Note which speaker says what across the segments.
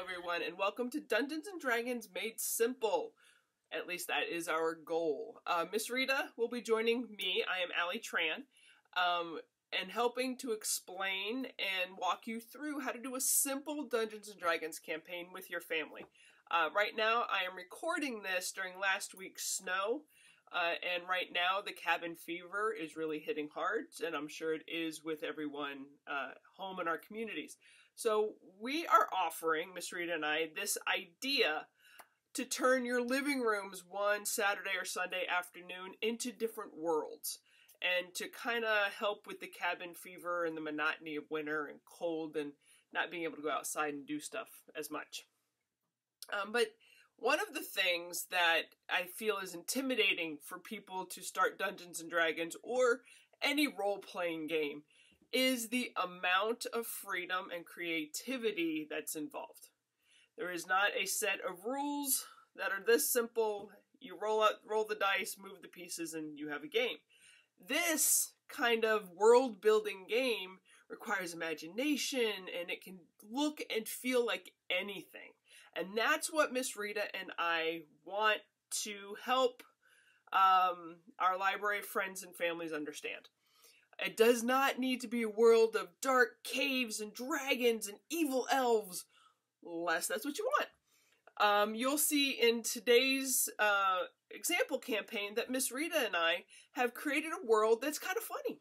Speaker 1: everyone, and welcome to Dungeons and Dragons Made Simple. At least that is our goal. Uh, Miss Rita will be joining me. I am Allie Tran, um, and helping to explain and walk you through how to do a simple Dungeons and Dragons campaign with your family. Uh, right now, I am recording this during last week's snow. Uh, and right now, the cabin fever is really hitting hard, and I'm sure it is with everyone uh, home in our communities. So, we are offering, Miss Rita and I, this idea to turn your living rooms one Saturday or Sunday afternoon into different worlds and to kind of help with the cabin fever and the monotony of winter and cold and not being able to go outside and do stuff as much. Um, but one of the things that I feel is intimidating for people to start Dungeons and Dragons or any role playing game is the amount of freedom and creativity that's involved. There is not a set of rules that are this simple. You roll out roll the dice, move the pieces and you have a game. This kind of world building game requires imagination and it can look and feel like anything. And that's what Miss Rita and I want to help um, our library friends and families understand. It does not need to be a world of dark caves and dragons and evil elves, unless that's what you want. Um, you'll see in today's uh, example campaign that Miss Rita and I have created a world that's kind of funny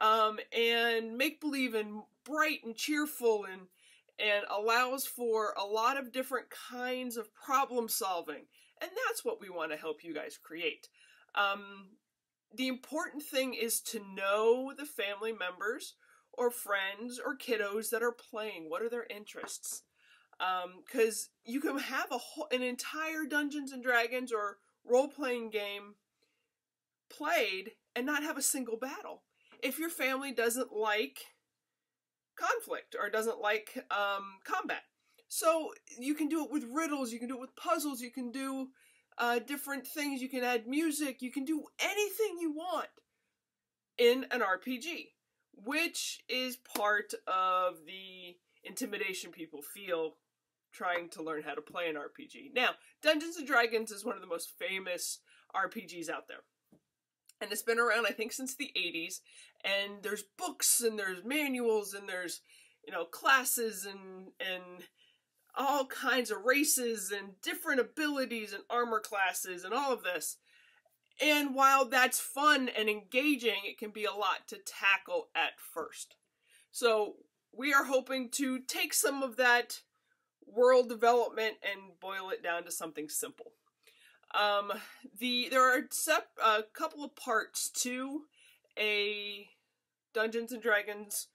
Speaker 1: um, and make believe and bright and cheerful and and allows for a lot of different kinds of problem solving. And that's what we want to help you guys create. Um, the important thing is to know the family members or friends or kiddos that are playing. What are their interests? Because um, you can have a whole, an entire Dungeons and Dragons or role playing game played and not have a single battle. If your family doesn't like conflict or doesn't like um, combat. So you can do it with riddles, you can do it with puzzles, you can do uh, different things, you can add music, you can do anything you want in an RPG, which is part of the intimidation people feel trying to learn how to play an RPG. Now, Dungeons and Dragons is one of the most famous RPGs out there. And it's been around I think since the 80s and there's books and there's manuals and there's you know classes and and all kinds of races and different abilities and armor classes and all of this. And while that's fun and engaging, it can be a lot to tackle at first. So, we are hoping to take some of that world development and boil it down to something simple. Um, the there are a couple of parts to a Dungeons and Dragons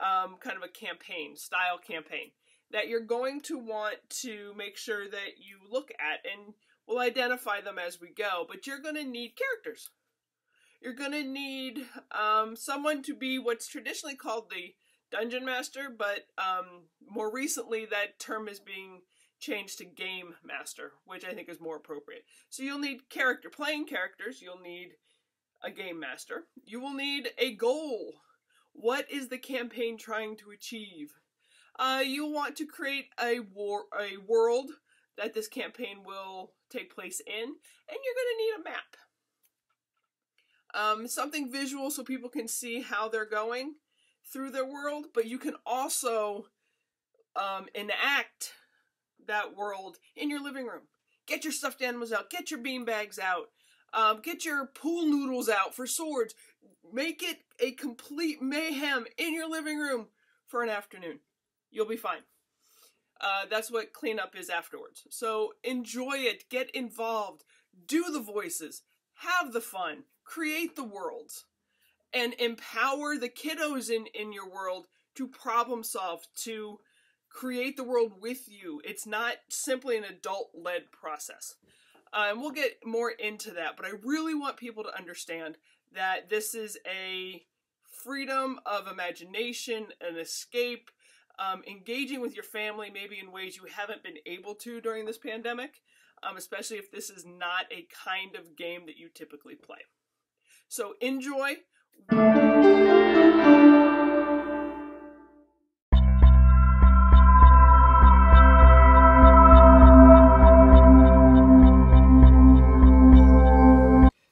Speaker 1: um, kind of a campaign style campaign that you're going to want to make sure that you look at and we'll identify them as we go. But you're going to need characters. You're going to need um, someone to be what's traditionally called the dungeon master, but um, more recently that term is being changed to game master, which I think is more appropriate. So you'll need character playing characters, you'll need a game master. You will need a goal. What is the campaign trying to achieve? Uh, you'll want to create a war a world that this campaign will take place in, and you're going to need a map. Um, something visual so people can see how they're going through their world, but you can also um, enact that world in your living room. Get your stuffed animals out. Get your bean bags out. Um, get your pool noodles out for swords. Make it a complete mayhem in your living room for an afternoon. You'll be fine. Uh, that's what cleanup is afterwards. So enjoy it. Get involved. Do the voices. Have the fun. Create the worlds. And empower the kiddos in, in your world to problem solve, to create the world with you. It's not simply an adult led process. Uh, and we'll get more into that, but I really want people to understand that this is a freedom of imagination, an escape, um, engaging with your family maybe in ways you haven't been able to during this pandemic, um, especially if this is not a kind of game that you typically play. So enjoy.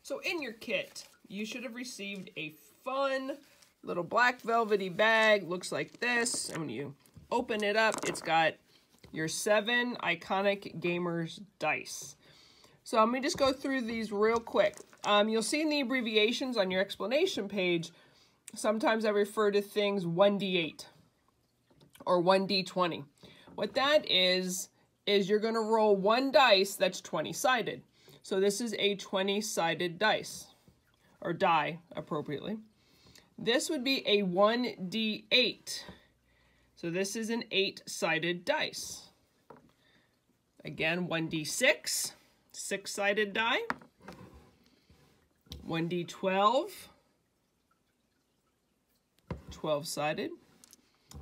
Speaker 1: So in your kit, you should have received a fun little black velvety bag. Looks like this. And when you open it up, it's got your seven iconic gamers dice. So let me just go through these real quick. Um, you'll see in the abbreviations on your explanation page, sometimes I refer to things 1d8 or 1d20. What that is, is you're going to roll one dice that's 20-sided. So this is a 20-sided dice, or die, appropriately. This would be a 1d8. So this is an 8-sided dice. Again, 1d6, 6-sided die. 1d12, 12-sided.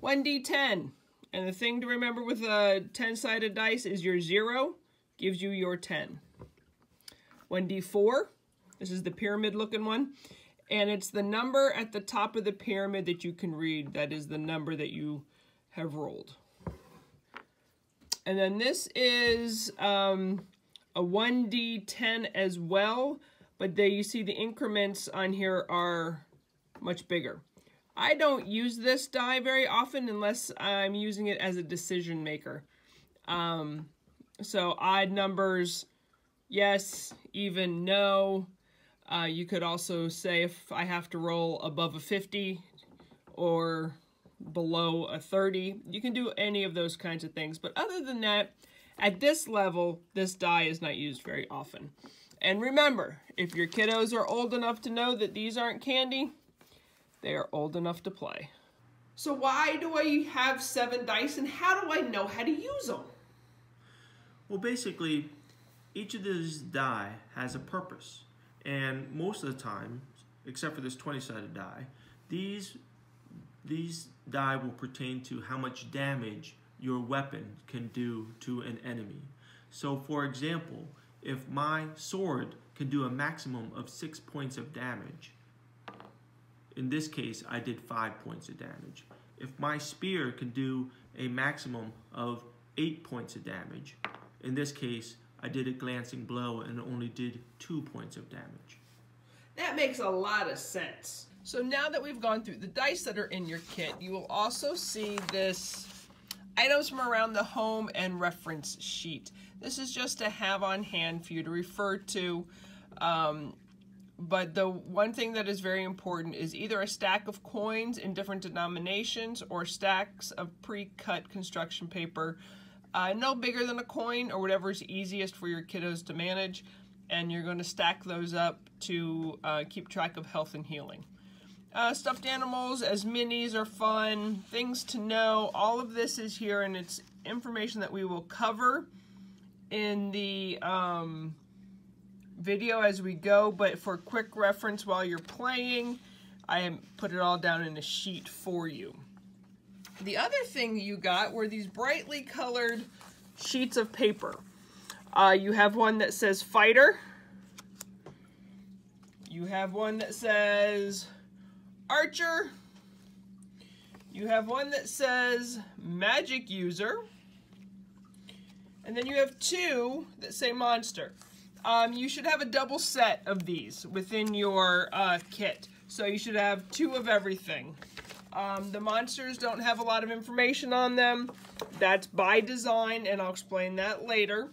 Speaker 1: 1d10, and the thing to remember with a 10-sided dice is your 0 gives you your 10. 1d4, this is the pyramid-looking one, and it's the number at the top of the pyramid that you can read. That is the number that you have rolled. And then this is um, a 1d10 as well, but there you see the increments on here are much bigger. I don't use this die very often unless I'm using it as a decision maker. Um, so odd numbers, yes, even, no. Uh, you could also say if I have to roll above a 50 or below a 30. You can do any of those kinds of things. But other than that, at this level, this die is not used very often. And remember, if your kiddos are old enough to know that these aren't candy, they are old enough to play. So why do I have seven dice and how do I know how to use them?
Speaker 2: Well, basically, each of these die has a purpose. And most of the time, except for this 20-sided die, these, these die will pertain to how much damage your weapon can do to an enemy. So for example, if my sword can do a maximum of six points of damage, in this case, I did five points of damage. If my spear can do a maximum of eight points of damage, in this case, I did a glancing blow and only did two points of damage.
Speaker 1: That makes a lot of sense. So now that we've gone through the dice that are in your kit, you will also see this items from around the home and reference sheet. This is just to have on hand for you to refer to um, but the one thing that is very important is either a stack of coins in different denominations or stacks of pre-cut construction paper uh, no bigger than a coin or whatever is easiest for your kiddos to manage and you're going to stack those up to uh, keep track of health and healing. Uh, stuffed animals as minis are fun, things to know, all of this is here and it's information that we will cover in the um, video as we go, but for quick reference while you're playing, I put it all down in a sheet for you. The other thing you got were these brightly colored sheets of paper. Uh, you have one that says fighter. You have one that says archer. You have one that says magic user. And then you have two that say monster. Um, you should have a double set of these within your uh, kit. So you should have two of everything. Um, the monsters don't have a lot of information on them. That's by design, and I'll explain that later.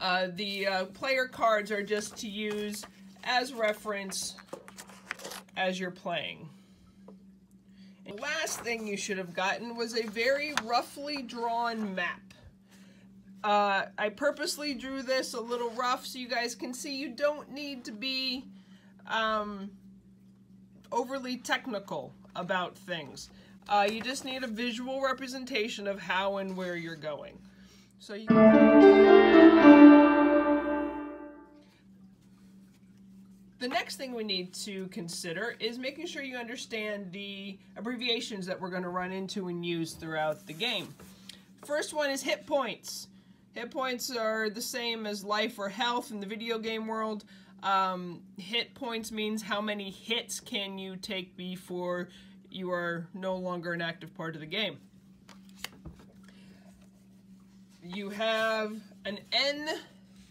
Speaker 1: Uh, the uh, player cards are just to use as reference as you're playing. And the last thing you should have gotten was a very roughly drawn map. Uh, I purposely drew this a little rough so you guys can see you don't need to be um, overly technical about things. Uh, you just need a visual representation of how and where you're going. So you The next thing we need to consider is making sure you understand the abbreviations that we're going to run into and use throughout the game. First one is hit points. Hit points are the same as life or health in the video game world. Um, hit points means how many hits can you take before you are no longer an active part of the game. You have an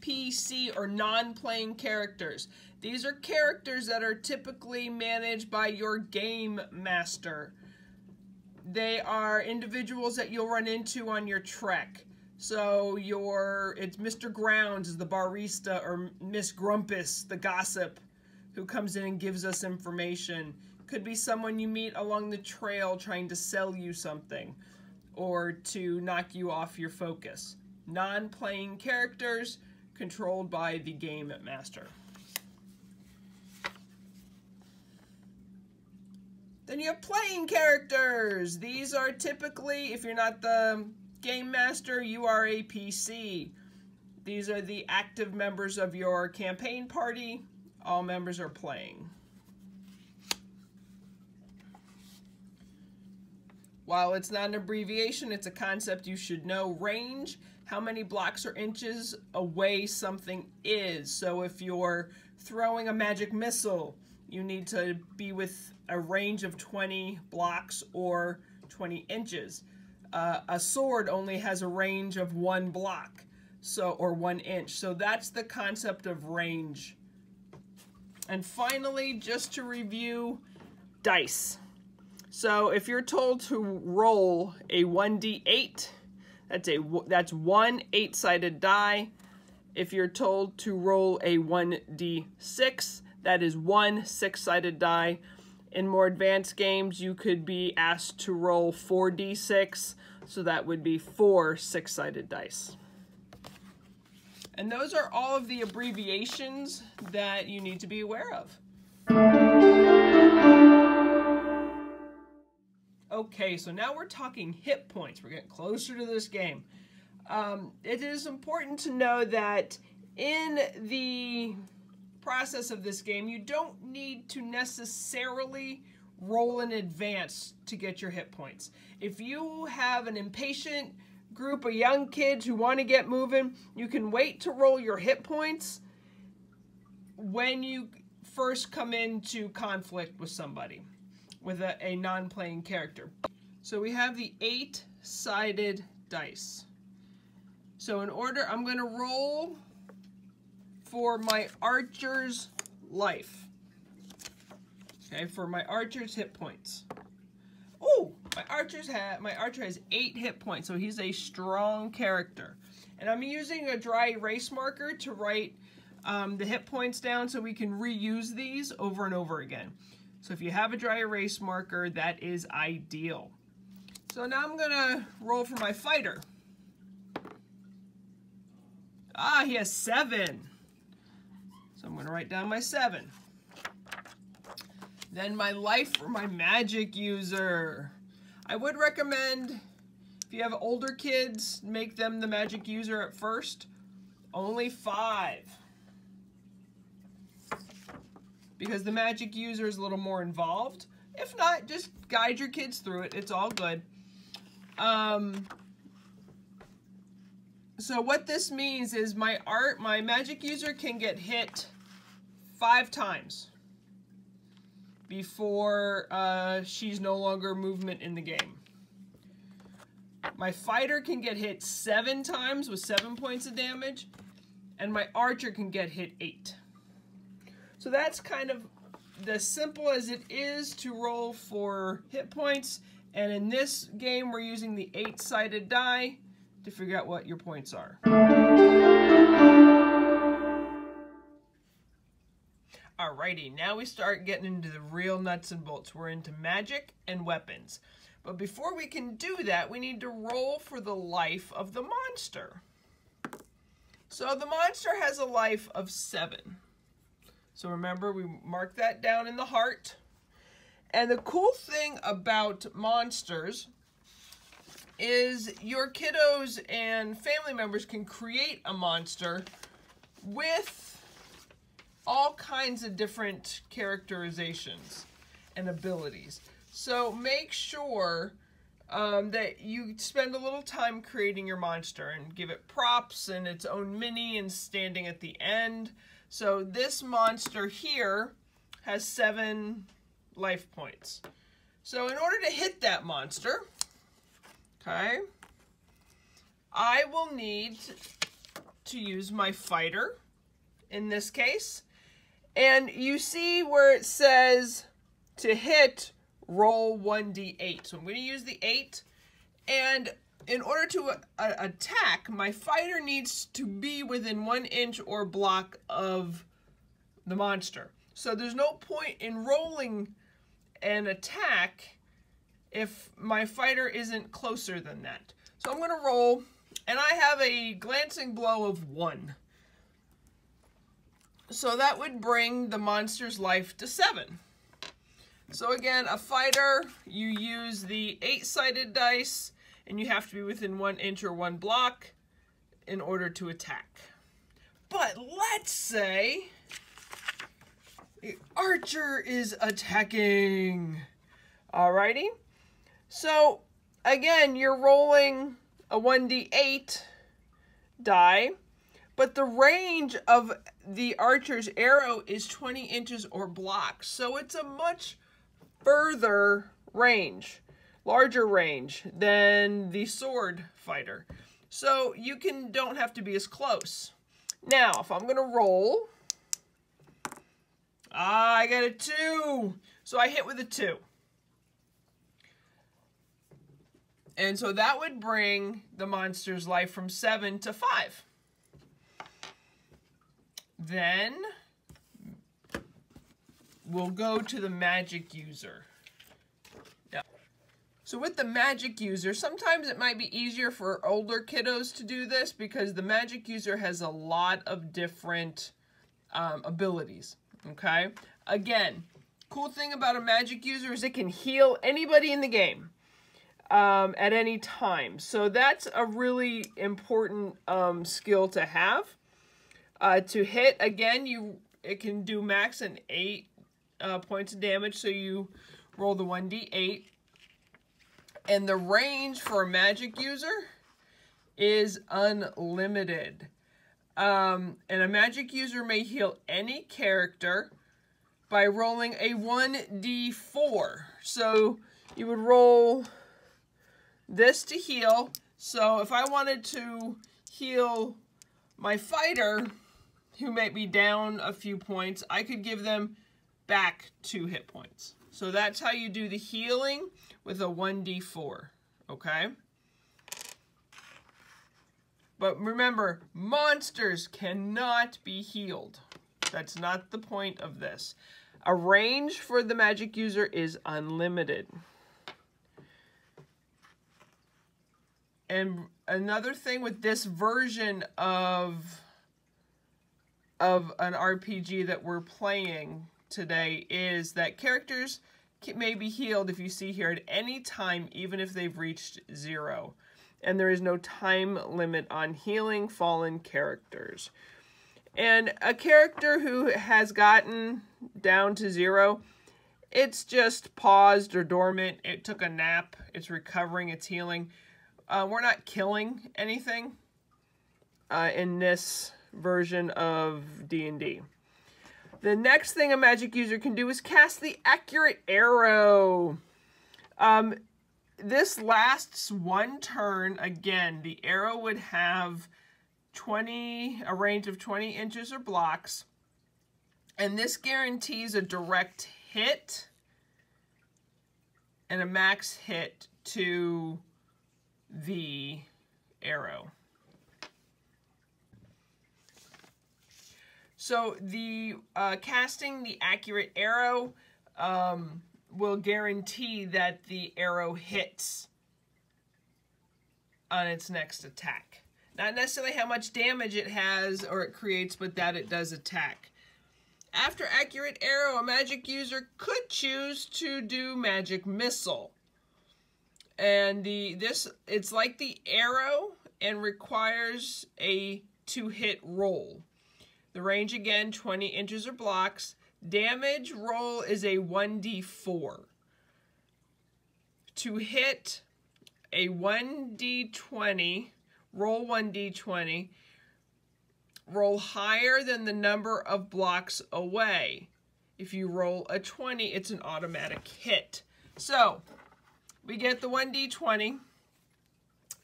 Speaker 1: NPC or non-playing characters. These are characters that are typically managed by your game master. They are individuals that you'll run into on your trek. So your it's Mr. Grounds is the barista or Miss Grumpus, the gossip, who comes in and gives us information. Could be someone you meet along the trail trying to sell you something or to knock you off your focus. Non-playing characters controlled by the game master. Then you have playing characters. These are typically, if you're not the game master, you are a PC. These are the active members of your campaign party. All members are playing. While it's not an abbreviation, it's a concept you should know. Range, how many blocks or inches away something is. So if you're throwing a magic missile, you need to be with a range of 20 blocks or 20 inches. Uh, a sword only has a range of one block so or one inch. So that's the concept of range. And finally, just to review, dice. So if you're told to roll a 1d8, that's a that's one eight-sided die. If you're told to roll a 1d6, that is one six-sided die. In more advanced games, you could be asked to roll 4d6, so that would be four six-sided dice. And those are all of the abbreviations that you need to be aware of. Okay, so now we're talking hit points. We're getting closer to this game. Um, it is important to know that in the process of this game, you don't need to necessarily roll in advance to get your hit points. If you have an impatient group of young kids who want to get moving, you can wait to roll your hit points when you first come into conflict with somebody, with a, a non-playing character. So we have the eight-sided dice. So in order, I'm going to roll for my archer's life. Okay, for my archer's hit points. Oh, my archer's hat. My archer has eight hit points, so he's a strong character. And I'm using a dry erase marker to write um, the hit points down so we can reuse these over and over again. So if you have a dry erase marker, that is ideal. So now I'm gonna roll for my fighter. Ah, he has seven. So I'm going to write down my seven. Then my life for my magic user. I would recommend, if you have older kids, make them the magic user at first. Only five. Because the magic user is a little more involved. If not, just guide your kids through it. It's all good. Um, so what this means is my art, my magic user can get hit five times before uh, she's no longer movement in the game. My fighter can get hit seven times with seven points of damage, and my archer can get hit eight. So that's kind of as simple as it is to roll for hit points. And in this game, we're using the eight-sided die to figure out what your points are. Alrighty, now we start getting into the real nuts and bolts. We're into magic and weapons. But before we can do that, we need to roll for the life of the monster. So the monster has a life of seven. So remember, we mark that down in the heart. And the cool thing about monsters is your kiddos and family members can create a monster with all kinds of different characterizations and abilities. So make sure um, that you spend a little time creating your monster and give it props and its own mini and standing at the end. So this monster here has seven life points. So in order to hit that monster, okay, I will need to use my fighter in this case And you see where it says to hit, roll 1d8. So I'm going to use the 8. And in order to uh, attack, my fighter needs to be within one inch or block of the monster. So there's no point in rolling an attack if my fighter isn't closer than that. So I'm going to roll, and I have a glancing blow of 1. So that would bring the monster's life to 7. So again, a fighter, you use the 8-sided dice, and you have to be within 1 inch or 1 block in order to attack. But let's say the archer is attacking. Alrighty. So, again, you're rolling a 1d8 die, but the range of the archer's arrow is 20 inches or blocks. So it's a much further range, larger range than the sword fighter. So you can don't have to be as close. Now, if I'm going to roll, ah, I got a 2. So I hit with a 2. And so that would bring the monster's life from 7 to 5. Then we'll go to the magic user. Yeah. So with the magic user, sometimes it might be easier for older kiddos to do this because the magic user has a lot of different um, abilities, okay? Again, cool thing about a magic user is it can heal anybody in the game um, at any time. So that's a really important um, skill to have. Uh, to hit, again, you it can do max and 8 uh, points of damage, so you roll the 1d8. And the range for a magic user is unlimited. Um, and a magic user may heal any character by rolling a 1d4. So you would roll this to heal. So if I wanted to heal my fighter, who might be down a few points, I could give them back two hit points. So that's how you do the healing with a 1d4, okay? But remember, monsters cannot be healed. That's not the point of this. A range for the magic user is unlimited. And another thing with this version of of an RPG that we're playing today is that characters may be healed if you see here at any time even if they've reached zero. And there is no time limit on healing fallen characters. And a character who has gotten down to zero it's just paused or dormant. It took a nap. It's recovering. It's healing. Uh, we're not killing anything uh, in this version of D&D. The next thing a magic user can do is cast the Accurate Arrow. Um, this lasts one turn. Again, the arrow would have 20, a range of 20 inches or blocks. And this guarantees a direct hit and a max hit to the arrow. So the uh, casting the accurate arrow um, will guarantee that the arrow hits on its next attack. Not necessarily how much damage it has or it creates, but that it does attack. After accurate arrow, a magic user could choose to do magic missile. And the this it's like the arrow and requires a two-hit roll. The range again, 20 inches or blocks. Damage roll is a 1d4. To hit a 1d20, roll 1d20, roll higher than the number of blocks away. If you roll a 20, it's an automatic hit. So, we get the 1d20,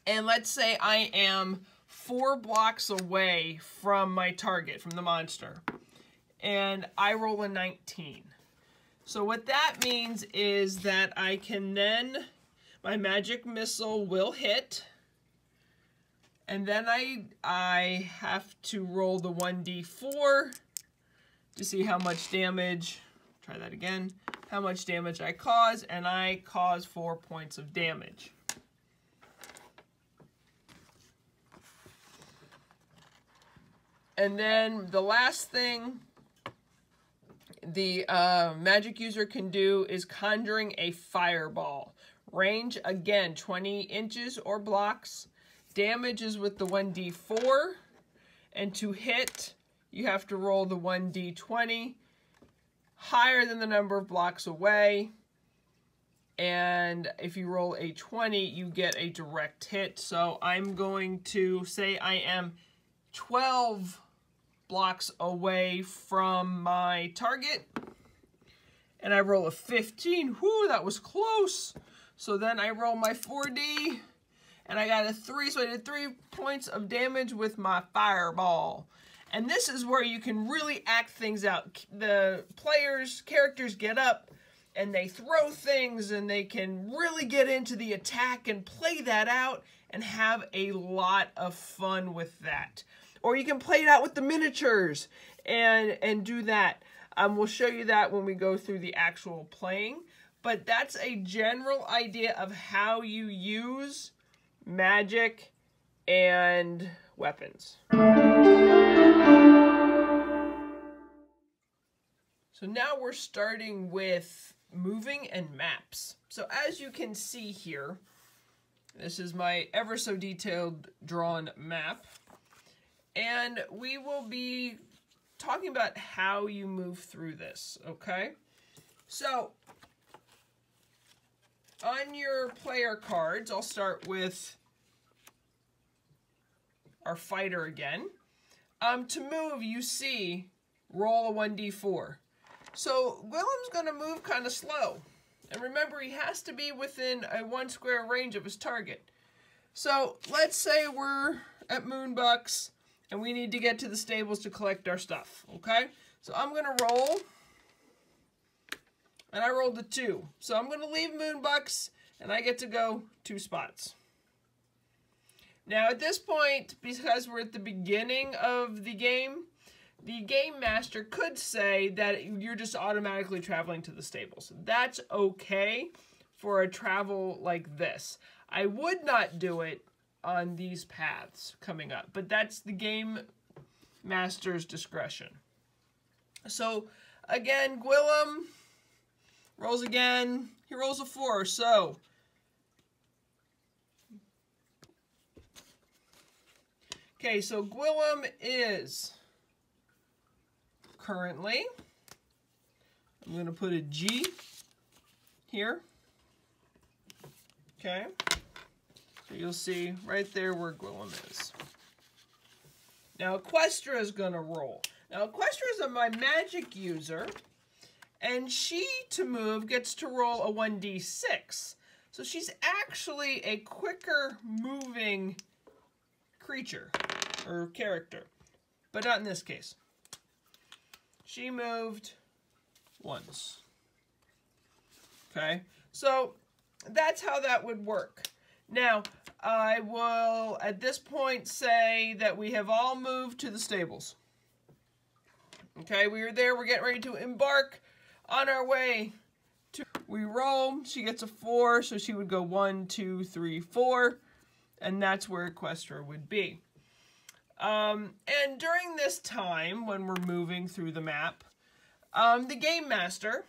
Speaker 1: and let's say I am four blocks away from my target, from the monster. and I roll a 19. So what that means is that I can then, my magic missile will hit, and then I, I have to roll the 1d4 to see how much damage, try that again, how much damage I cause, and I cause 4 points of damage. And then the last thing the uh, magic user can do is conjuring a fireball. Range, again, 20 inches or blocks. Damage is with the 1d4. And to hit, you have to roll the 1d20 higher than the number of blocks away. And if you roll a 20, you get a direct hit. So I'm going to say I am 12 blocks away from my target. And I roll a 15. Whoo, that was close. So then I roll my 4D. And I got a 3, so I did 3 points of damage with my fireball. And this is where you can really act things out. The players, characters get up and they throw things and they can really get into the attack and play that out and have a lot of fun with that or you can play it out with the miniatures and and do that. Um, we'll show you that when we go through the actual playing. But that's a general idea of how you use magic and weapons. So now we're starting with moving and maps. So as you can see here, this is my ever so detailed drawn map. And we will be talking about how you move through this, okay? So, on your player cards, I'll start with our fighter again. Um, to move, you see, roll a 1d4. So, Gwillem's going to move kind of slow. And remember, he has to be within a one square range of his target. So, let's say we're at Moonbucks and we need to get to the stables to collect our stuff, okay? So I'm going to roll, and I rolled a 2. So I'm going to leave Moonbucks, and I get to go two spots. Now at this point, because we're at the beginning of the game, the game master could say that you're just automatically traveling to the stables. That's okay for a travel like this. I would not do it on these paths coming up. But that's the game master's discretion. So, again, Gwillem rolls again. He rolls a four, so... Okay, so Gwillem is currently, I'm going to put a G here. Okay. So you'll see right there where Gwillem is. Now Equestra is going to roll. Now Equestra is a, my magic user, and she, to move, gets to roll a 1d6. So she's actually a quicker moving creature, or character. But not in this case. She moved once. Okay, so that's how that would work. Now, I will, at this point, say that we have all moved to the stables. Okay, we are there. We're getting ready to embark on our way. To, we roll. She gets a four, so she would go one, two, three, four. And that's where Equestra would be. Um, and during this time, when we're moving through the map, um, the Game Master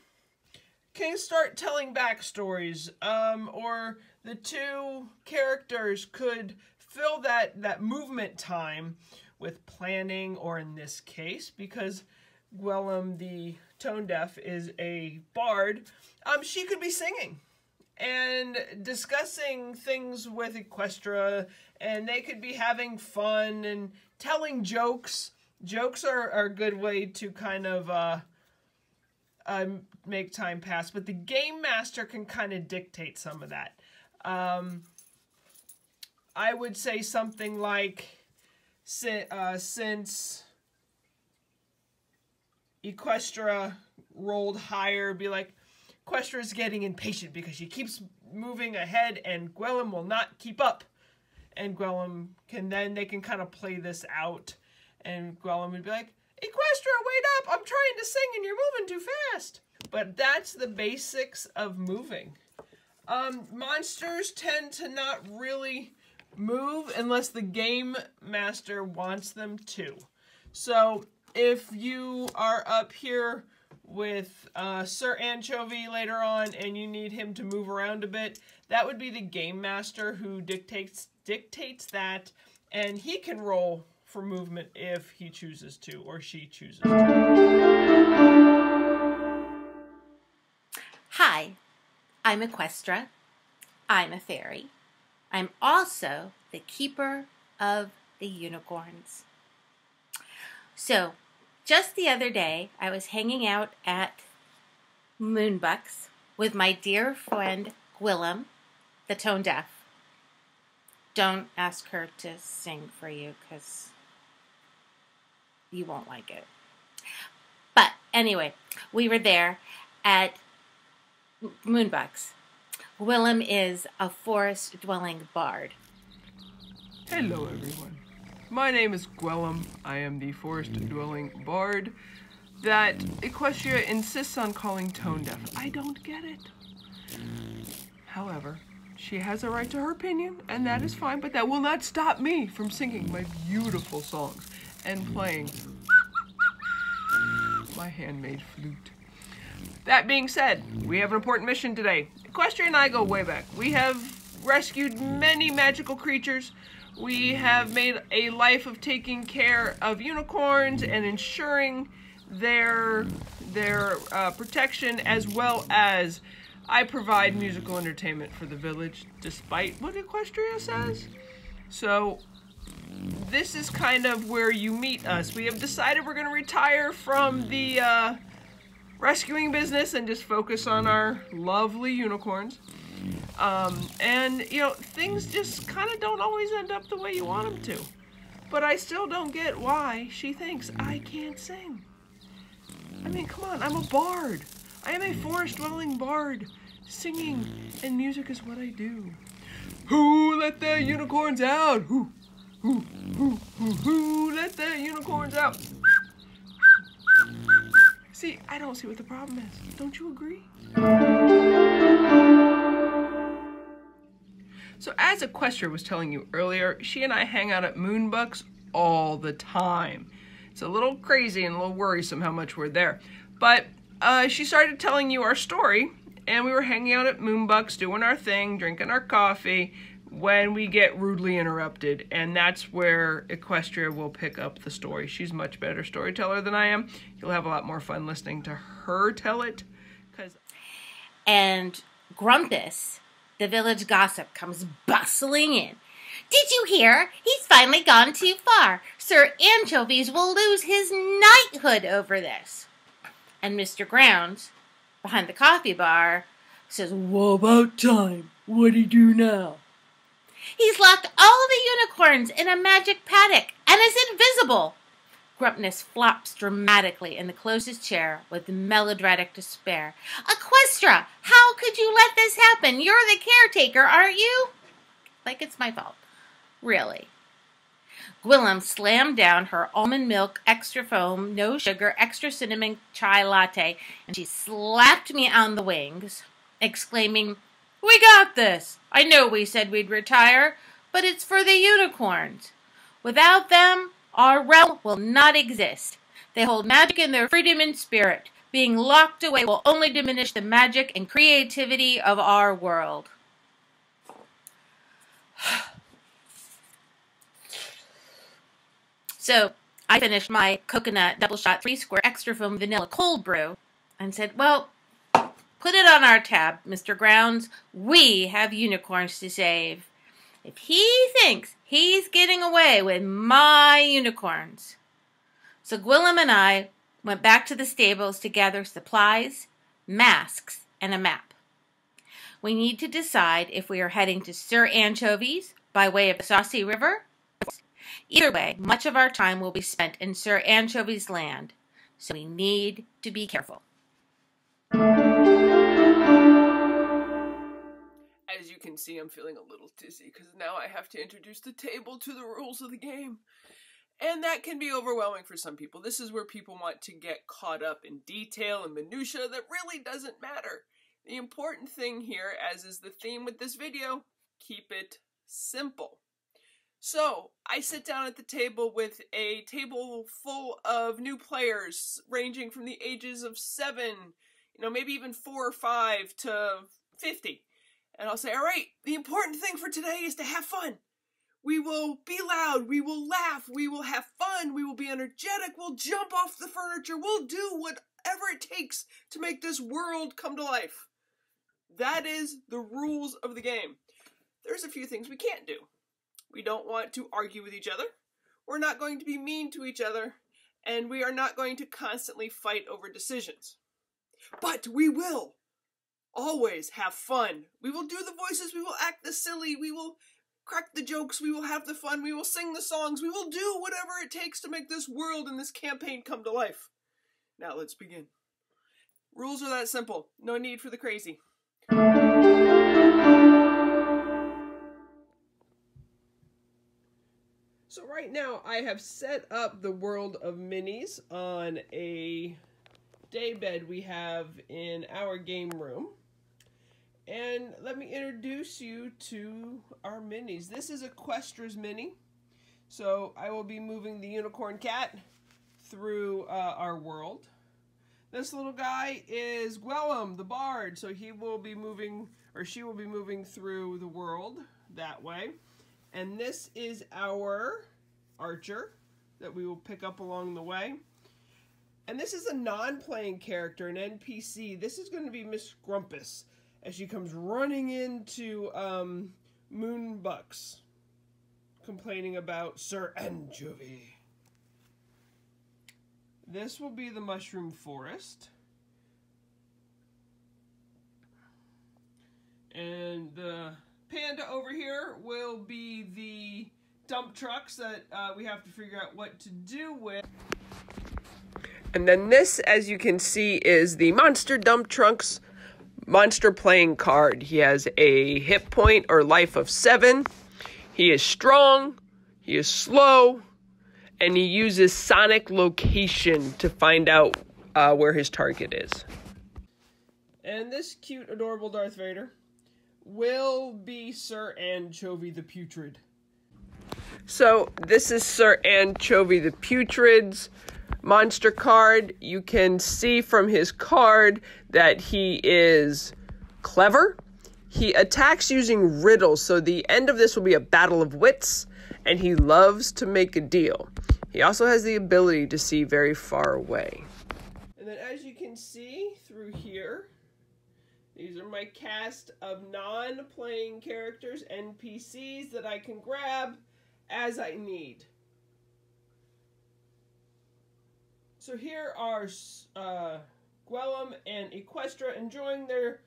Speaker 1: can start telling backstories um, or the two characters could fill that, that movement time with planning, or in this case, because Gwillem the tone deaf is a bard, um, she could be singing and discussing things with Equestra, and they could be having fun and telling jokes. Jokes are, are a good way to kind of uh, um, make time pass, but the game master can kind of dictate some of that. Um, I would say something like, uh, since Equestra rolled higher, be like, Equestra is getting impatient because she keeps moving ahead and Gwillem will not keep up. And Gwillem can then, they can kind of play this out. And Gwillem would be like, Equestra, wait up! I'm trying to sing and you're moving too fast. But that's the basics of moving. Um, monsters tend to not really move unless the game master wants them to. So if you are up here with uh, Sir Anchovie later on and you need him to move around a bit, that would be the game master who dictates dictates that, and he can roll for movement if he chooses to or she chooses to.
Speaker 3: I'm Equestra. I'm a fairy. I'm also the keeper of the unicorns. So, just the other day, I was hanging out at Moonbucks with my dear friend Gwillem, the tone deaf. Don't ask her to sing for you because you won't like it. But anyway, we were there at Moonbucks. Gwillem is a forest dwelling bard.
Speaker 1: Hello, everyone. My name is Gwillem. I am the forest dwelling bard that Equestra insists on calling tone deaf. I don't get it. However, she has a right to her opinion, and that is fine, but that will not stop me from singing my beautiful songs and playing my handmade flute. That being said, we have an important mission today. Equestra and I go way back. We have rescued many magical creatures. We have made a life of taking care of unicorns and ensuring their their uh, protection as well as I provide musical entertainment for the village despite what Equestra says. So this is kind of where you meet us. We have decided we're going to retire from the uh, rescuing business and just focus on our lovely unicorns. Um, and, you know, things just kind of don't always end up the way you want them to. But I still don't get why she thinks I can't sing. I mean, come on, I'm a bard. I am a forest dwelling bard. Singing and music is what I do. Who let the unicorns out? Who, who, who, who, who let the unicorns out? See, I don't see what the problem is. Don't you agree? So as Equestra was telling you earlier, she and I hang out at Moonbucks all the time. It's a little crazy and a little worrisome how much we're there. But uh, she started telling you our story, and we were hanging out at Moonbucks, doing our thing, drinking our coffee, when we get rudely interrupted. And that's where Equestra will pick up the story. She's much better storyteller than I am. You'll have a lot more fun listening to her tell it. Cause...
Speaker 3: And Grumpus, the village gossip, comes bustling in. Did you hear? He's finally gone too far. Sir Anchovies will lose his knighthood over this. And Mr. Grounds, behind the coffee bar, says, What about time? What'd he do now? He's locked all the unicorns in a magic paddock and is invisible. Grumpus flops dramatically in the closest chair with melodramatic despair. Equestra, how could you let this happen? You're the caretaker, aren't you? Like it's my fault. Really. Gwillem slammed down her almond milk, extra foam, no sugar, extra cinnamon chai latte, and she slapped me on the wings, exclaiming, We got this! I know we said we'd retire, but it's for the unicorns. Without them, our realm will not exist. They hold magic in their freedom and spirit. Being locked away will only diminish the magic and creativity of our world. So I finished my coconut double shot three square extra foam vanilla cold brew and said, Well, put it on our tab, Mr. Grounds. We have unicorns to save. If he thinks he's getting away with my unicorns. So Gwillem and I went back to the stables to gather supplies, masks, and a map. We need to decide if we are heading to Sir Anchovie's by way of the Saucy River Either way, much of our time will be spent in Sir Anchovie's land. so we need to be careful.
Speaker 1: Can see, I'm feeling a little dizzy because now I have to introduce the table to the rules of the game. And that can be overwhelming for some people. This is where people want to get caught up in detail and minutia that really doesn't matter. The important thing here, as is the theme with this video, keep it simple. So, I sit down at the table with a table full of new players ranging from the ages of 7, you know, maybe even 4 or 5 to 50. And I'll say, all right, the important thing for today is to have fun. We will be loud, we will laugh, we will have fun, we will be energetic, we'll jump off the furniture, we'll do whatever it takes to make this world come to life. That is the rules of the game. There's a few things we can't do. We don't want to argue with each other. We're not going to be mean to each other. And we are not going to constantly fight over decisions. But we will always have fun. We will do the voices, we will act the silly, we will crack the jokes, we will have the fun, we will sing the songs, we will do whatever it takes to make this world and this campaign come to life. Now let's begin. Rules are that simple. No need for the crazy. So right now I have set up the world of minis on a daybed we have in our game room. And let me introduce you to our minis. This is Equestra's mini. So I will be moving the unicorn cat through uh, our world. This little guy is Gwillem, the bard. So he will be moving, or she will be moving through the world that way. And this is our archer that we will pick up along the way. And this is a non-playing character, an NPC. This is going to be Miss Grumpus as she comes running into um, Moonbucks, complaining about Sir Anchovie. This will be the Mushroom Forest. And the panda over here will be the dump trucks that uh, we have to figure out what to do with. And then this, as you can see, is the Monster Dump Trucks monster playing card. He has a hit point or life of seven. He is strong, he is slow, and he uses sonic location to find out uh, where his target is. And this cute, adorable Darth Vader will be Sir Anchovie the Putrid. So, this is Sir Anchovie the Putrid's monster card. You can see from his card that he is clever. He attacks using riddles, so the end of this will be a battle of wits, and he loves to make a deal. He also has the ability to see very far away. And then as you can see through here, these are my cast of non-playing characters, NPCs that I can grab as I need. So here are uh, and Equestra enjoying their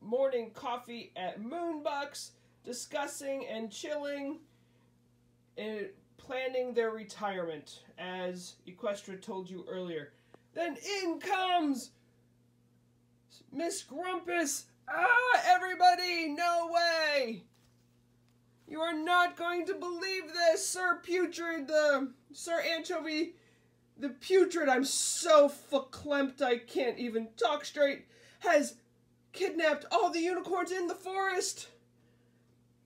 Speaker 1: morning coffee at Moonbucks, discussing and chilling and planning their retirement, as Equestra told you earlier. Then in comes Miss Grumpus. Ah, everybody, no way! You are not going to believe this, Sir Putrid, the Sir Anchovie the putrid, I'm so verklempt I can't even talk straight, has kidnapped all the unicorns in the forest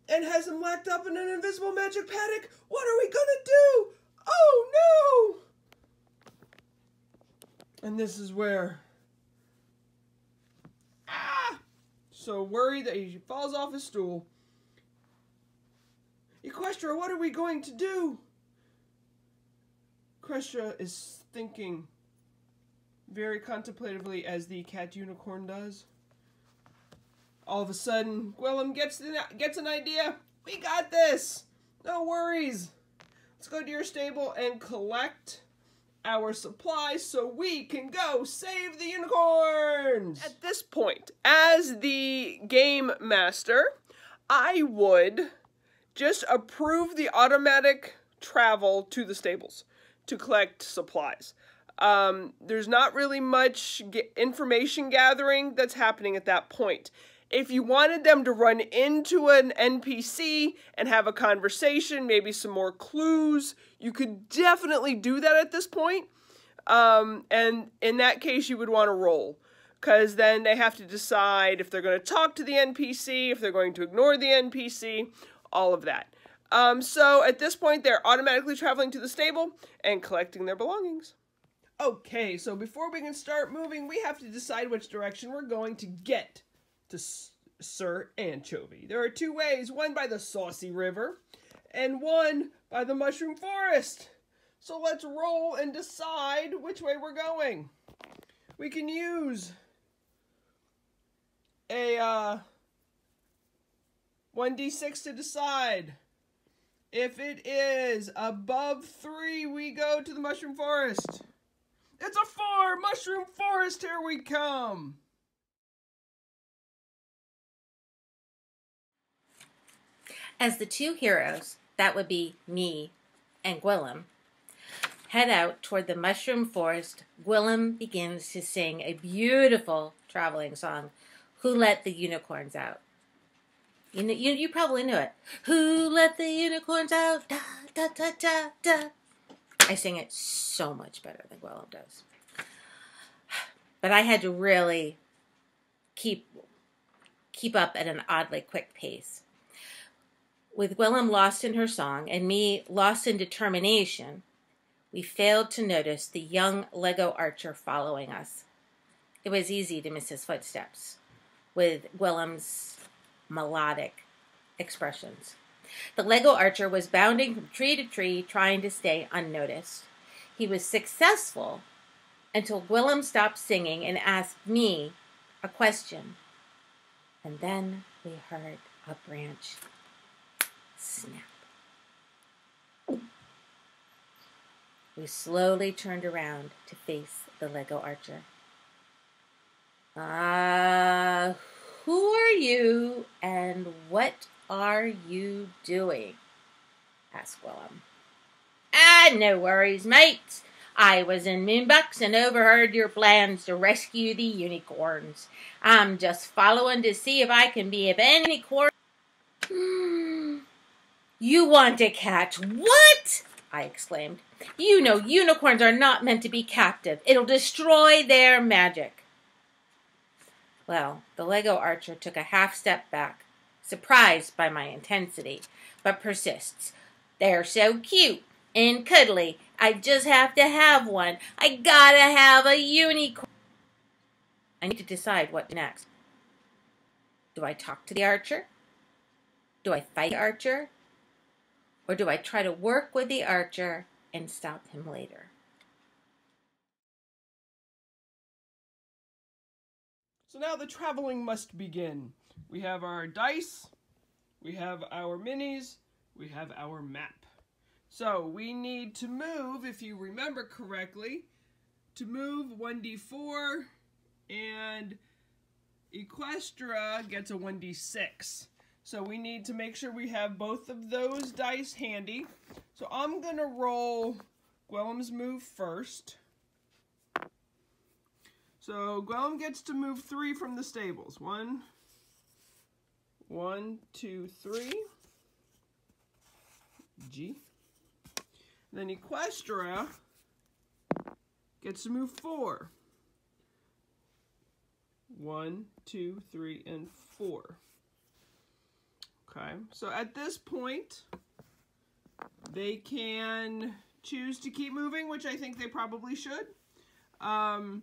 Speaker 1: and has them locked up in an invisible magic paddock. What are we gonna do? Oh no! And this is where. Ah! So worried that he falls off his stool. Equestria, what are we going to do? Crescia is thinking very contemplatively as the cat unicorn does. All of a sudden, Gwillem gets the, gets an idea. We got this. No worries. Let's go to your stable and collect our supplies so we can go save the unicorns. At this point, as the game master, I would just approve the automatic travel to the stables to collect supplies. Um, there's not really much information gathering that's happening at that point. If you wanted them to run into an NPC and have a conversation, maybe some more clues, you could definitely do that at this point. Um, and in that case, you would want to roll because then they have to decide if they're going to talk to the NPC, if they're going to ignore the NPC, all of that. Um, so at this point, they're automatically traveling to the stable and collecting their belongings. Okay, so before we can start moving, we have to decide which direction we're going to get to S Sir Anchovie. There are two ways, one by the Saucy River and one by the Mushroom Forest. So let's roll and decide which way we're going. We can use a uh, 1d6 to decide. If it is above 3, we go to the Mushroom Forest. It's a 4! Mushroom Forest, here we come!
Speaker 3: As the two heroes, that would be me and Gwillem, head out toward the mushroom forest, Gwillem begins to sing a beautiful traveling song, Who Let the Unicorns Out? You, know, you, you probably knew it. Who let the unicorns out? Da, da, da, da, da. I sing it so much better than Gwillem does. But I had to really keep keep up at an oddly quick pace. With Gwillem lost in her song and me lost in determination, we failed to notice the young Lego archer following us. It was easy to miss his footsteps, with Gwillem's melodic expressions. The Lego archer was bounding from tree to tree, trying to stay unnoticed. He was successful until Gwillem stopped singing and asked me a question. And then we heard a branch snap. We slowly turned around to face the Lego archer. Ah, uh, who are you and what are you doing? asked Gwillem. Ah, no worries, mate. I was in Moonbucks and overheard your plans to rescue the unicorns. I'm just following to see if I can be of any quarter. you want to catch what? I exclaimed. You know unicorns are not meant to be captive. It'll destroy their magic. Well, the Lego archer took a half step back, surprised by my intensity, but persists. They're so cute and cuddly. I just have to have one. I gotta have a unicorn. I need to decide what next. Do I talk to the archer? Do I fight the archer? Or do I try to work with the archer and stop him later?
Speaker 1: So now the traveling must begin. We have our dice, we have our minis, we have our map. So we need to move, if you remember correctly, to move 1d4 and Equestria gets a 1d6. So we need to make sure we have both of those dice handy. So I'm going to roll Gwillem's move first. So Gwillem gets to move three from the stables. One, one, two, three. G. Then Equestria gets to move four. One, two, three, and four. Okay, so at this point, they can choose to keep moving, which I think they probably should. Um,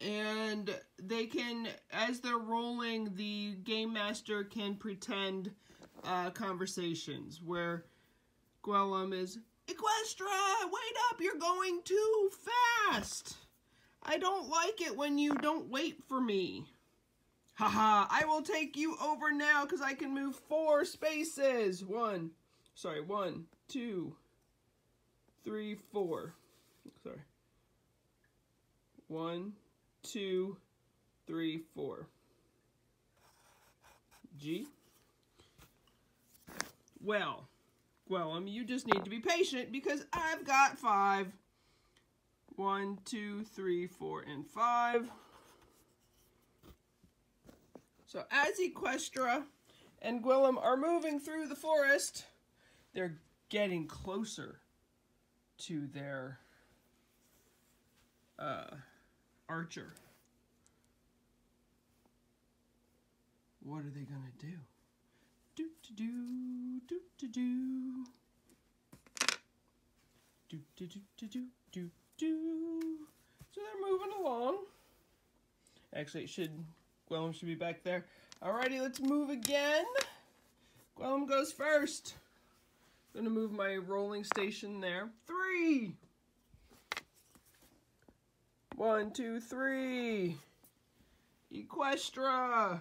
Speaker 1: and they can, as they're rolling, the Game Master can pretend uh, conversations where Gwillem is, Equestria, wait up, you're going too fast. I don't like it when you don't wait for me. Haha, I will take you over now because I can move four spaces. One, sorry, one, two, three, four. Sorry. One, two, three, four. G. Well, mean, you just need to be patient because I've got five. One, two, three, four, and five. So as Equestra and Gwillem are moving through the forest, they're getting closer to their uh, archer. What are they gonna do? Do to do do to do. Do do do do do do do. So they're moving along. Actually, it should Gwillem should be back there. Alrighty, let's move again. Gwillem goes first. I'm gonna move my rolling station there. Three. One, two, three. Equestra.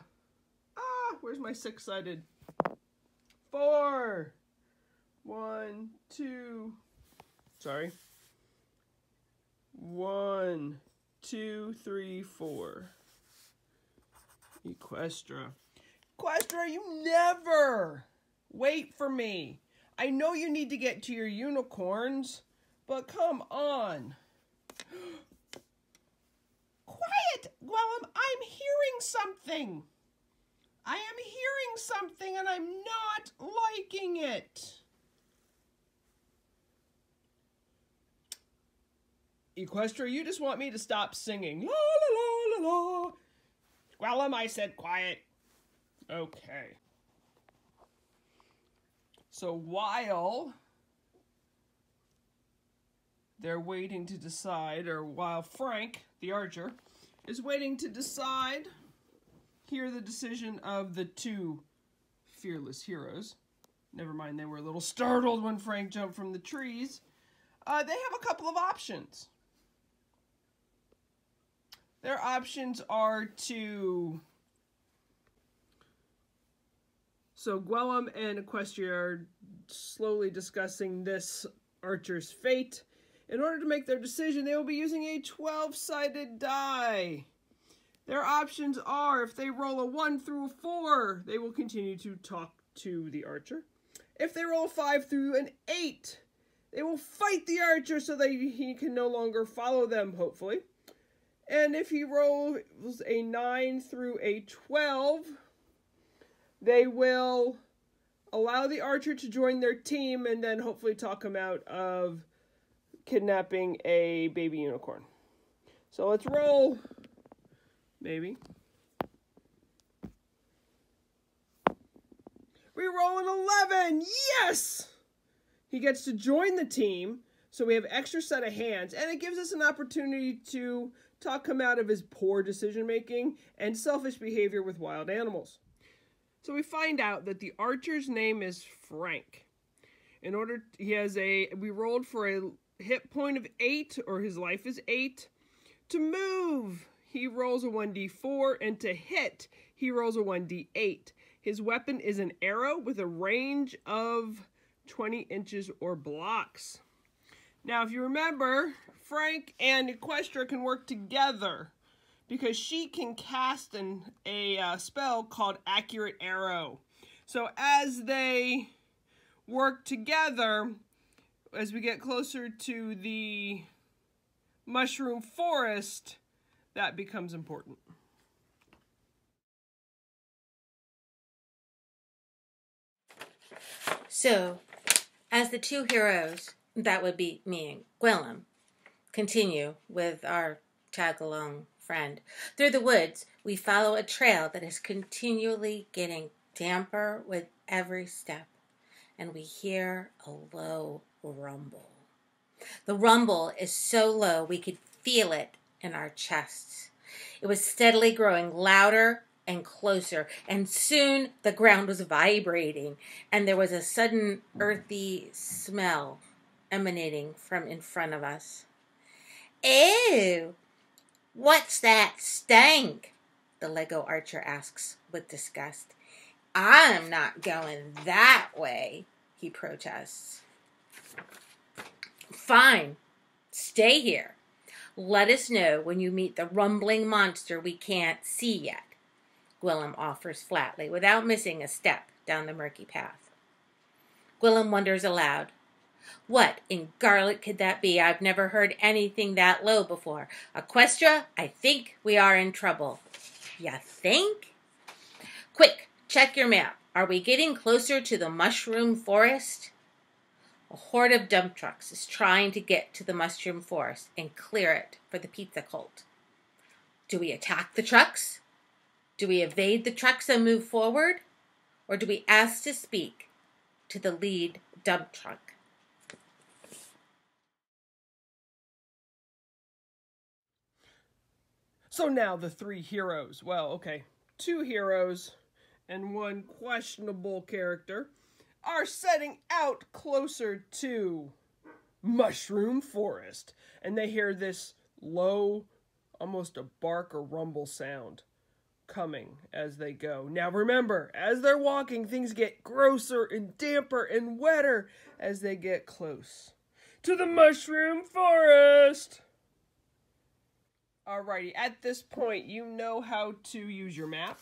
Speaker 1: Ah, where's my six-sided? Four. One, two. Sorry. One, two, three, four. Equestra. Equestra, you never wait for me. I know you need to get to your unicorns, but come on. Quiet, Gwillem. I'm hearing something. I am hearing something and I'm not liking it. Equestria, you just want me to stop singing. La la la la la. Gwillem, I said quiet. Okay. So while they're waiting to decide, or while Frank, the archer, is waiting to decide, hear the decision of the two fearless heroes. Never mind, they were a little startled when Frank jumped from the trees. Uh, they have a couple of options. Their options are to. So Gwillem and Equestria are slowly discussing this archer's fate. In order to make their decision, they will be using a 12 sided die. Their options are if they roll a 1 through a 4, they will continue to talk to the archer. If they roll a 5 through an 8, they will fight the archer so that he can no longer follow them, hopefully. And if he rolls a 9 through a 12, they will allow the archer to join their team and then hopefully talk him out of kidnapping a baby unicorn. So let's roll. Maybe. We roll an 11. Yes! He gets to join the team, so we have extra set of hands, and it gives us an opportunity to talk him out of his poor decision making and selfish behavior with wild animals. So we find out that the archer's name is Frank. In order, he has a, we rolled for a hit point of 8, or his life is 8. To move, he rolls a 1d4, and to hit, he rolls a 1d8. His weapon is an arrow with a range of 20 inches or blocks. Now, if you remember, Frank and Equestria can work together because she can cast an, a uh, spell called Accurate Arrow. So as they work together, as we get closer to the mushroom forest, that becomes important.
Speaker 3: So, as the two heroes, that would be me and Gwillem, continue with our tag along friend. Through the woods, we follow a trail that is continually getting damper with every step, and we hear a low rumble. The rumble is so low we could feel it in our chests. It was steadily growing louder and closer, and soon the ground was vibrating, and there was a sudden earthy smell emanating from in front of us. Ew! What's that stank? The Lego archer asks with disgust. I'm not going that way, he protests. Fine, stay here. Let us know when you meet the rumbling monster we can't see yet, Gwillem offers flatly, without missing a step down the murky path. Gwillem wonders aloud, What in garlic could that be? I've never heard anything that low before. Equestria, I think we are in trouble. You think? Quick, check your map. Are we getting closer to the mushroom forest? A horde of dump trucks is trying to get to the mushroom forest and clear it for the pizza cult. Do we attack the trucks? Do we evade the trucks and move forward? Or do we ask to speak to the lead dump truck?
Speaker 1: So now the three heroes. Well, okay, two heroes and one questionable character are setting out closer to Mushroom Forest. And they hear this low, almost a bark or rumble sound coming as they go. Now remember, as they're walking, things get grosser and damper and wetter as they get close to the Mushroom Forest. Alrighty, at this point, you know how to use your map.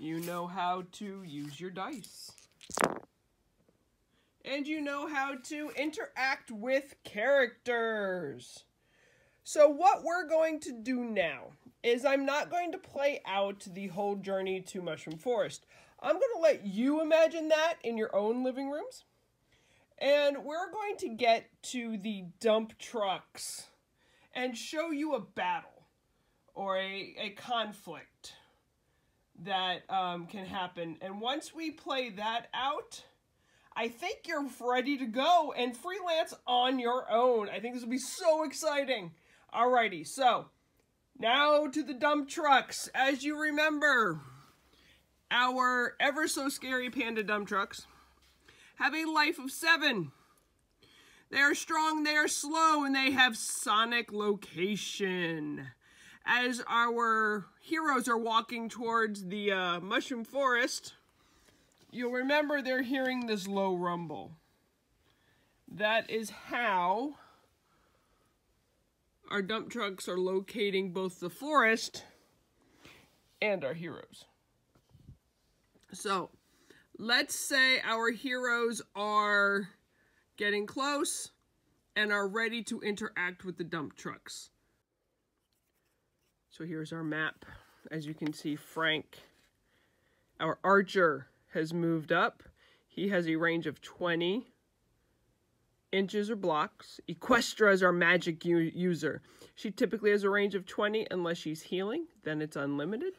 Speaker 1: You know how to use your dice. And you know how to interact with characters. So what we're going to do now is I'm not going to play out the whole journey to Mushroom Forest. I'm going to let you imagine that in your own living rooms. And we're going to get to the dump trucks and show you a battle or a, a conflict that um, can happen. And once we play that out, I think you're ready to go and freelance on your own. I think this will be so exciting. Alrighty, so now to the dump trucks. As you remember, our ever so scary panda dump trucks have a life of seven. They are strong, they are slow, and they have sonic location. As our heroes are walking towards the uh, mushroom forest, you'll remember they're hearing this low rumble. That is how our dump trucks are locating both the forest and our heroes. So, let's say our heroes are getting close and are ready to interact with the dump trucks. So here's our map. As you can see, Frank, our archer, has moved up. He has a range of 20 inches or blocks. Equestra is our magic user. She typically has a range of 20 unless she's healing, then it's unlimited.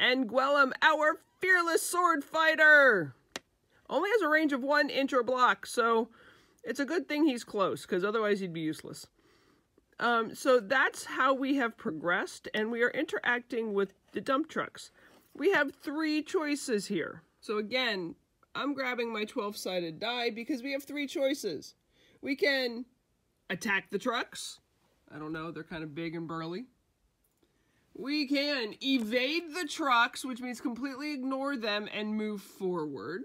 Speaker 1: And Gwillem, our fearless sword fighter, only has a range of one inch or block, so it's a good thing he's close, because otherwise he'd be useless. Um, so that's how we have progressed, and we are interacting with the dump trucks. We have three choices here. So again, I'm grabbing my 12-sided die because we have three choices. We can attack the trucks. I don't know, they're kind of big and burly. We can evade the trucks, which means completely ignore them and move forward.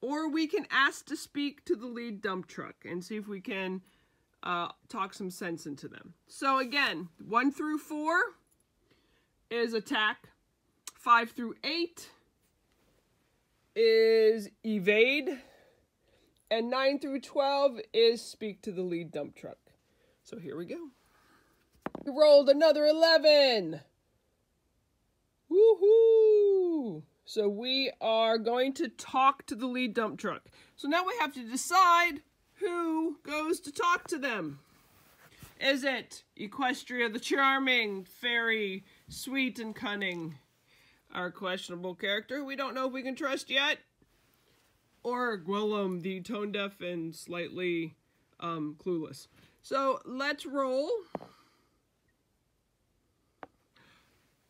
Speaker 1: Or we can ask to speak to the lead dump truck and see if we can uh, talk some sense into them. So again, 1 through 4 is attack. 5 through 8 is evade. And 9 through 12 is speak to the lead dump truck. So here we go. We rolled another 11. Woohoo! So we are going to talk to the lead dump truck. So now we have to decide who goes to talk to them. Is it Equestria the Charming, Fairy, Sweet and Cunning, our questionable character we don't know if we can trust yet? Or Gwillem, the tone deaf and slightly um, clueless. So let's roll.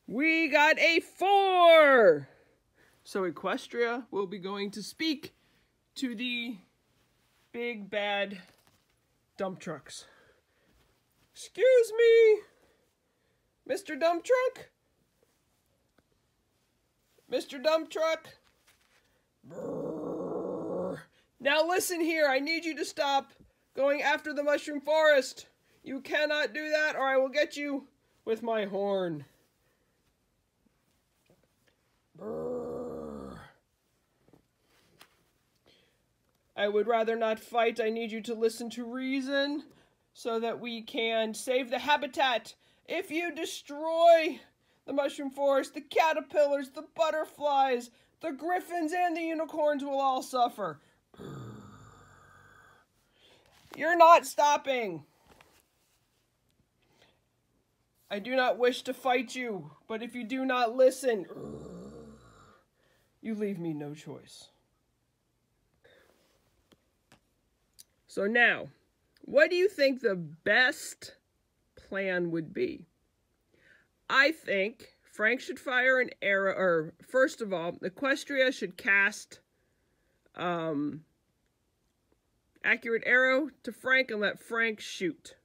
Speaker 1: We got a four! So Equestria will be going to speak to the big bad dump trucks. Excuse me, Mr. Dump Truck? Mr. Dump Truck? Brrr. Now listen here, I need you to stop going after the mushroom forest. You cannot do that or I will get you with my horn. I would rather not fight. I need you to listen to reason so that we can save the habitat. If you destroy the mushroom forest, the caterpillars, the butterflies, the griffins, and the unicorns will all suffer. You're not stopping. I do not wish to fight you, but if you do not listen, you leave me no choice. So now, what do you think the best plan would be? I think Frank should fire an arrow, or first of all, Equestria should cast um, accurate arrow to Frank and let Frank shoot.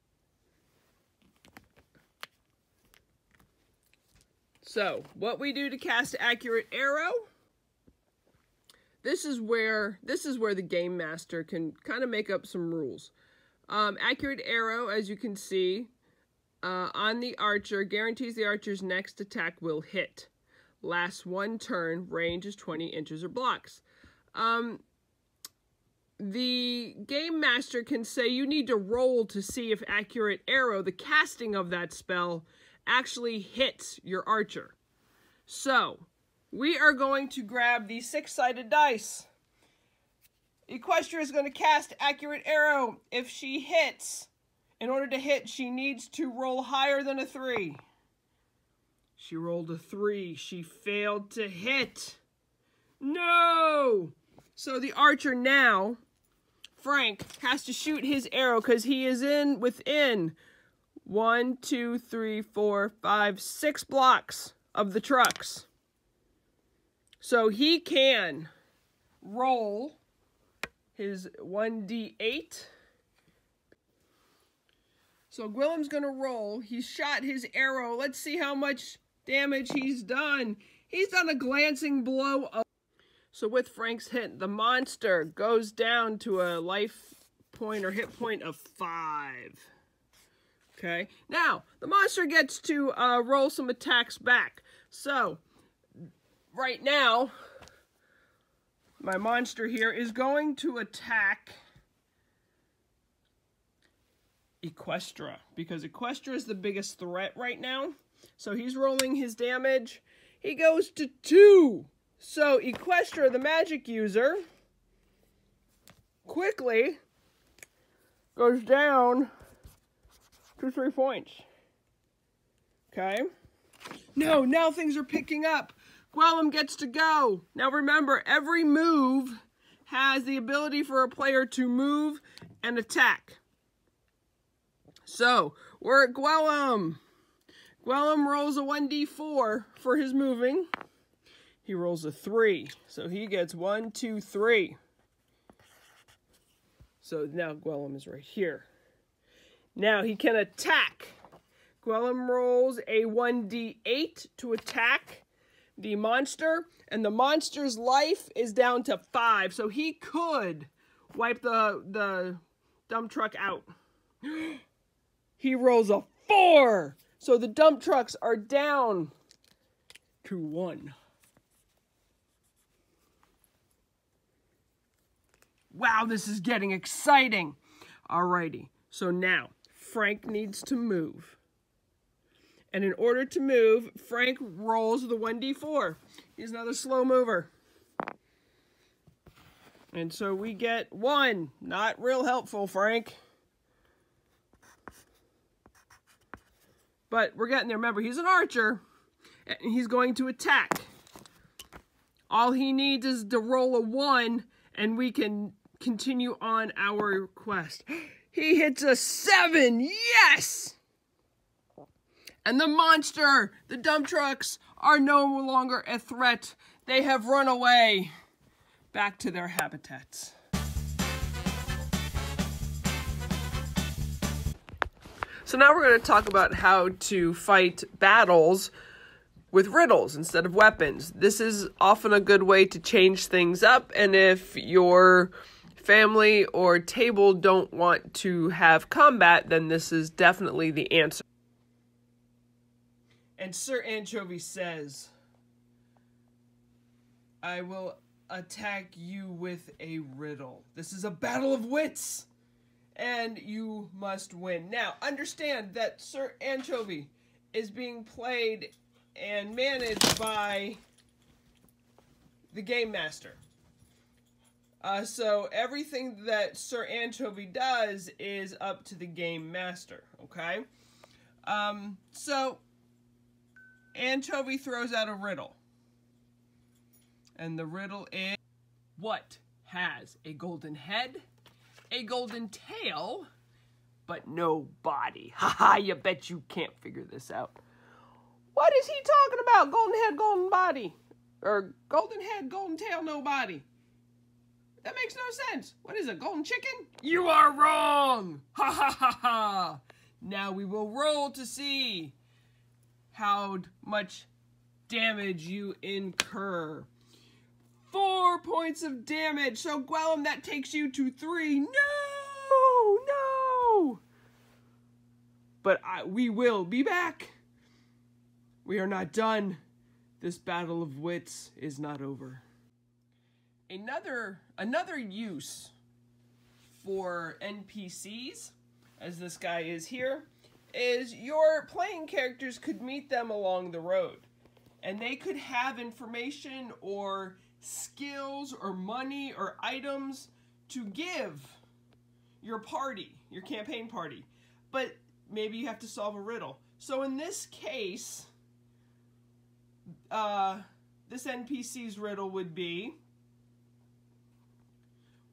Speaker 1: So, what we do to cast accurate arrow, this is where this is where the game master can kind of make up some rules. Um, accurate arrow, as you can see, uh, on the archer guarantees the archer's next attack will hit. Lasts one turn, range is 20 inches or blocks. Um, the game master can say you need to roll to see if accurate arrow, the casting of that spell, actually hits your archer. So, we are going to grab the six-sided dice. Equestria is going to cast accurate arrow. If she hits, in order to hit, she needs to roll higher than a three. She rolled a three. She failed to hit. No! So the archer now, Frank, has to shoot his arrow because he is in within one, two, three, four, five, six blocks of the trucks. So he can roll his 1d8. So Gwillem's going to roll. He's shot his arrow. Let's see how much damage he's done. He's done a glancing blow. So with Frank's hit, the monster goes down to a life point or hit point of 5. Okay. Now, the monster gets to uh, roll some attacks back. So, right now, my monster here is going to attack Equestria because Equestria is the biggest threat right now. So he's rolling his damage. He goes to two. So Equestria, the magic user, quickly goes down two, three points. Okay. No, now things are picking up. Gwillem gets to go. Now remember, every move has the ability for a player to move and attack. So, we're at Gwillem. Gwillem rolls a 1d4 for his moving. He rolls a 3. So he gets 1, 2, 3. So now Gwillem is right here. Now he can attack. Gwillem rolls a 1d8 to attack the monster, and the monster's life is down to 5, so he could wipe the, the dump truck out. he rolls a 4, so the dump trucks are down to 1. Wow, this is getting exciting. Alrighty, so now Frank needs to move. And in order to move, Frank rolls the 1d4. He's another slow mover. And so we get one. Not real helpful, Frank. But we're getting there. Remember, he's an archer. And he's going to attack. All he needs is to roll a 1, and we can continue on our quest. He hits a 7! Yes! And the monster, the dump trucks, are no longer a threat. They have run away back to their habitats. So now we're going to talk about how to fight battles with riddles instead of weapons. This is often a good way to change things up, and if your family or table don't want to have combat, then this is definitely the answer. And Sir Anchovie says, I will attack you with a riddle. This is a battle of wits, and you must win. Now, understand that Sir Anchovie is being played and managed by the Game Master. Uh, so everything that Sir Anchovie does is up to the Game Master, okay? Um, so Anchovie throws out a riddle. And the riddle is What has a golden head, a golden tail, but no body? Ha ha, you bet you can't figure this out. What is he talking about? Golden head, golden body. Or golden head, golden tail, no body. That makes no sense. What is it, golden chicken? You are wrong! Ha ha ha ha! Now we will roll to see how much damage you incur. Four points of damage. So, Gwillem, that takes you to three. No! No! But I, we will be back. We are not done. This battle of wits is not over. Another another use for NPCs, as this guy is here, is your playing characters could meet them along the road. And they could have information or skills or money or items to give your party, your campaign party. But maybe you have to solve a riddle. So in this case, uh, this NPC's riddle would be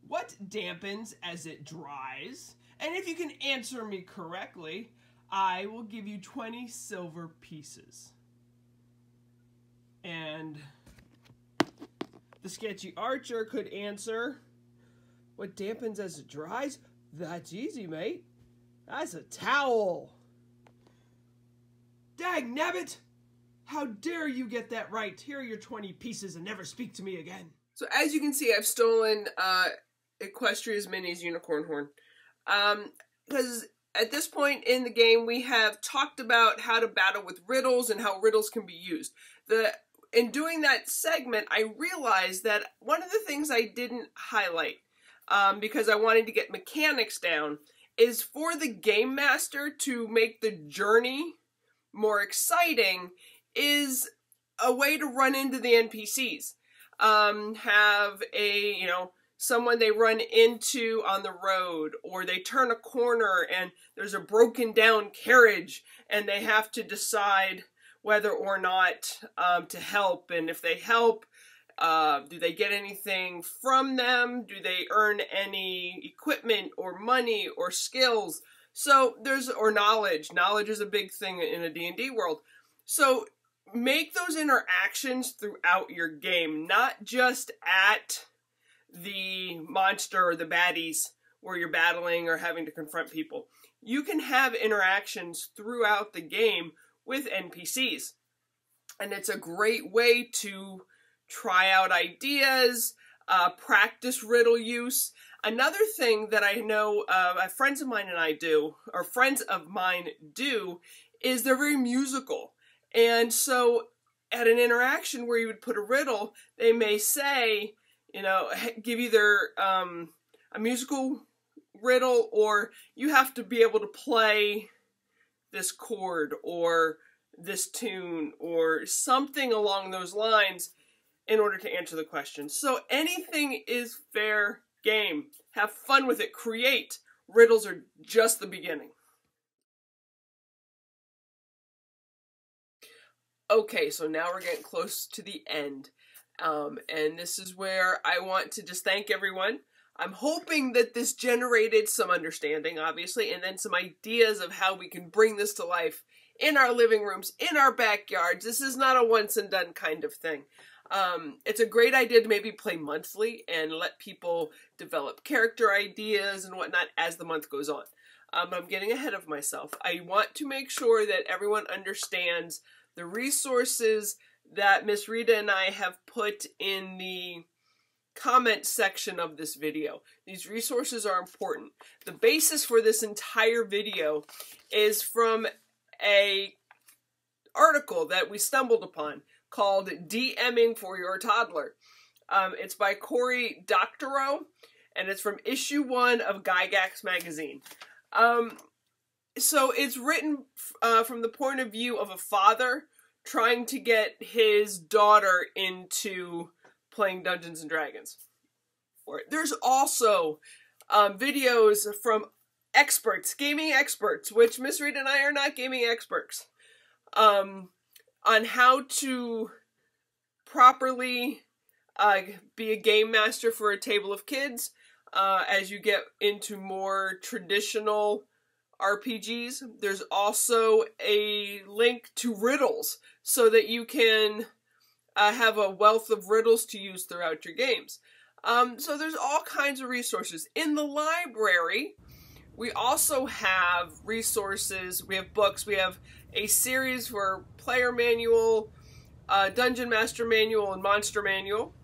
Speaker 1: What dampens as it dries? And if you can answer me correctly, I will give you 20 silver pieces. And the sketchy archer could answer What dampens as it dries? That's easy, mate. That's a towel. Dag nabbit! How dare you get that right? Here are your 20 pieces and never speak to me again. So as you can see, I've stolen uh, Equestria's Mini's unicorn horn. Um, because at this point in the game, we have talked about how to battle with riddles and how riddles can be used. The in doing that segment, I realized that one of the things I didn't highlight um, because I wanted to get mechanics down is for the game master to make the journey more exciting is a way to run into the NPCs. Um, have a, you know, someone they run into on the road, or they turn a corner and there's a broken down carriage and they have to decide whether or not um, to help. And if they help, uh, do they get anything from them? Do they earn any equipment or money or skills? So there's or knowledge. Knowledge is a big thing in a D&D world. So make those interactions throughout your game, not just at the monster or the baddies where you're battling or having to confront people. You can have interactions throughout the game with NPCs. And it's a great way to try out ideas, uh, practice riddle use. Another thing that I know uh, friends of mine and I do, or friends of mine do, is they're very musical. And so at an interaction where you would put a riddle, they may say, you know, give either um, a musical riddle or you have to be able to play this chord or this tune or something along those lines in order to answer the question. So anything is fair game. Have fun with it. Create. Riddles are just the beginning. Okay, so now we're getting close to the end. Um, and this is where I want to just thank everyone. I'm hoping that this generated some understanding, obviously, and then some ideas of how we can bring this to life in our living rooms, in our backyards. This is not a once and done kind of thing. Um, it's a great idea to maybe play monthly and let people develop character ideas and whatnot as the month goes on. Um, I'm getting ahead of myself. I want to make sure that everyone understands the resources that Miss Rita and I have put in the comment section of this video. These resources are important. The basis for this entire video is from a article that we stumbled upon called DMing for Your Toddler. Um, it's by Cory Doctorow, and it's from issue one of Gygax magazine. Um, so it's written uh, from the point of view of a father trying to get his daughter into playing Dungeons and Dragons. There's also um, videos from experts, gaming experts, which Miss Reed and I are not gaming experts, um, on how to properly uh, be a game master for a table of kids uh, as you get into more traditional RPGs. There's also a link to riddles so that you can uh, have a wealth of riddles to use throughout your games. Um, so there's all kinds of resources. In the library, we also have resources, we have books, we have a series for player manual, uh, dungeon master manual, and monster manual.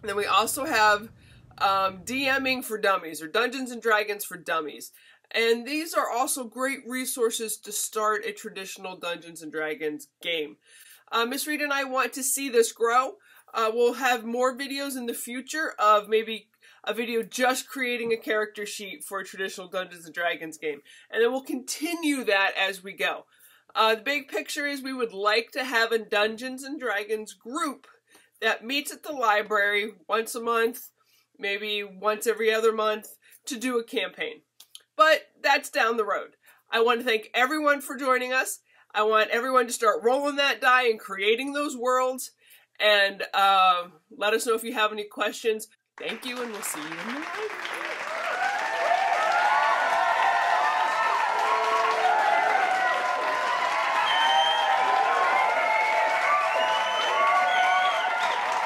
Speaker 1: And then we also have um, DMing for dummies or Dungeons and Dragons for dummies. And these are also great resources to start a traditional Dungeons and Dragons game. Uh, Miss Reed and I want to see this grow. Uh, we'll have more videos in the future of maybe a video just creating a character sheet for a traditional Dungeons and Dragons game. And then we'll continue that as we go. Uh, the big picture is we would like to have a Dungeons and Dragons group that meets at the library once a month, maybe once every other month, to do a campaign. But that's down the road. I want to thank everyone for joining us. I want everyone to start rolling that die and creating those worlds. And uh, let us know if you have any questions. Thank you, and we'll see you in the library.